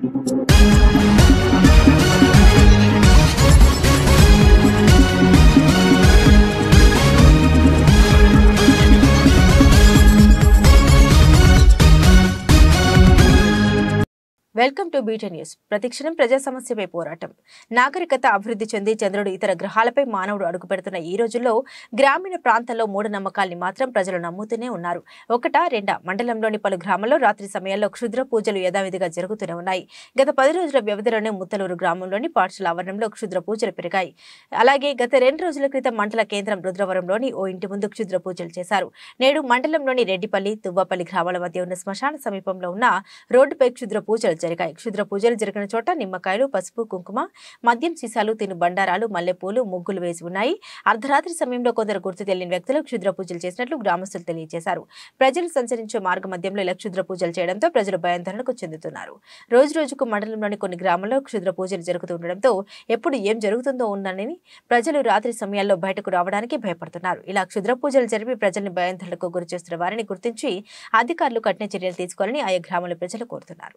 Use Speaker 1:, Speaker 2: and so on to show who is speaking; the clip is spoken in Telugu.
Speaker 1: Thank you. Welcome to BT news. ప్రతిక్షణం ప్రజా సమస్యపై పోరాటం. నాగరికత అభివృద్ధి చెంది చంద్రుడు ఇతర గ్రహాలపై మానవుడు అడుగుపెడుతున్న ఈ రోజుల్లో గ్రామీణ ప్రాంతాల్లో మూఢనమ్మకాల్ని మాత్రం ప్రజలు నమ్ముతూనే ఉన్నారు. ఒకట రెండా మండలంలోని పలు గ్రామాల్లో రాత్రి సమయాల్లో క్షుద్ర పూజలు యథావిధిగా జరుగుతూనే ఉన్నాయి. గత పది రోజుల వ్యవధిలోనే ముత్తలూరు గ్రామంలోని పాఠశాల ఆవరణంలో క్షుద్ర పూజలు పెరిగాయి. అలాగే గత రెండు రోజుల క్రితం మండల కేంద్రం రుద్రవరంలోని ఓ ఇంటి ముందు క్షుద్ర పూజలు చేశారు. నేడు మండలంలోని రెడ్డిపల్లి తువ్వపల్లి గ్రామాల మధ్య ఉన్న శ్మశాన సమీపంలో ఉన్న రోడ్డుపై క్షుద్ర పూజలు జరిగాయి. క్షుద్ర పూజలు జరిగిన చోట నిమ్మకాయలు పసుపు కుంకుమ మద్యం సీసాలు తిను బండారాలు మల్లెపూలు ముగ్గులు వేసి ఉన్నాయి. అర్ధరాత్రి సమయంలో కొందరు గుర్తు తెలియని వ్యక్తులు క్షుద్ర పూజలు చేసినట్లు గ్రామస్తులు తెలియజేశారు. ప్రజలు సంచరించే మార్గ మధ్యంలో ఇలా క్షుద్ర పూజలు చేయడంతో ప్రజలు భయాందోళనకు చెందుతున్నారు. రోజు రోజుకు మండలంలోని కొన్ని గ్రామాల్లో క్షుద్ర పూజలు జరుగుతుండడంతో ఎప్పుడు ఏం జరుగుతుందో ఉన్నానని ప్రజలు రాత్రి సమయాల్లో బయటకు రావడానికి భయపడుతున్నారు. ఇలా క్షుద్ర పూజలు జరిపి ప్రజల్ని భయాందోళనకు గురి చేస్తున్న వారిని గుర్తించి అధికారులు కఠిన చర్యలు తీసుకోవాలని ఆయా గ్రామాల ప్రజలు కోరుతున్నారు.